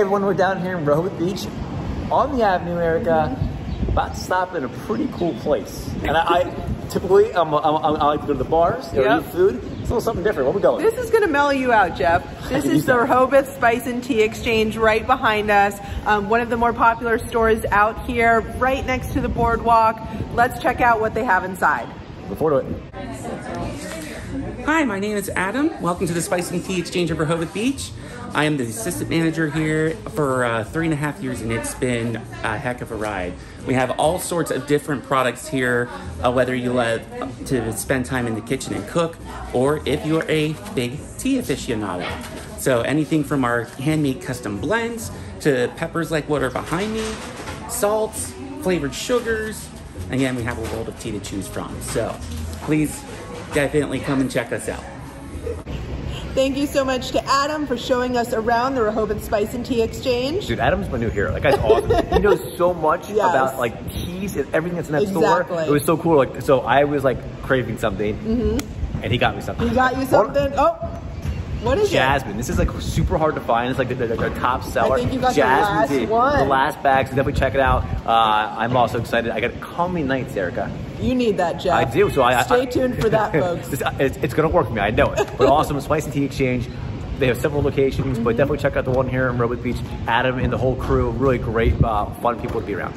everyone, we're down here in Rehoboth Beach on the Avenue, Erika. About to stop in a pretty cool place. And I, I typically, I'm, I'm, I'm, I like to go to the bars, or Yep. eat food. It's a little something different. Where we going? This is going to mellow you out, Jeff. This is the. Rehoboth Spice and Tea Exchange right behind us. Um, one of the more popular stores out here, right next to the boardwalk. Let's check out what they have inside. Before to it. Hi, my name is Adam. Welcome to the Spice and Tea Exchange of Rehoboth Beach. I am the assistant manager here for uh, three and a half years, and it's been a heck of a ride. We have all sorts of different products here, uh, whether you love to spend time in the kitchen and cook, or if you're a big tea aficionado. So anything from our handmade custom blends to peppers like what are behind me, salts, flavored sugars. Again, we have a world of tea to choose from. So please definitely come and check us out. Thank you so much to Adam for showing us around the Rehoboth Spice and Tea Exchange. Dude, Adam's my new hero. That guy's awesome. he knows so much Yes. about like teas and everything that's in that Exactly. store. It was so cool. Like, so I was like craving something, mm-hmm. and he got me something. He got you something. Oh, what is it? Jasmine. This is like super hard to find. It's like their, their top seller. I think you got the Jasmine last tea. one. The last bag, so definitely check it out. Uh, I'm also excited. I got calming nights, Erika. it? You need that, Jeff. I do. So I Stay I, tuned for that, folks. it's, it's, it's gonna work for me. I know it. But awesome, Spice and Tea Exchange. They have several locations, but definitely check out the one here in Rehoboth Beach. Adam and the whole crew, really great, uh, fun people to be around.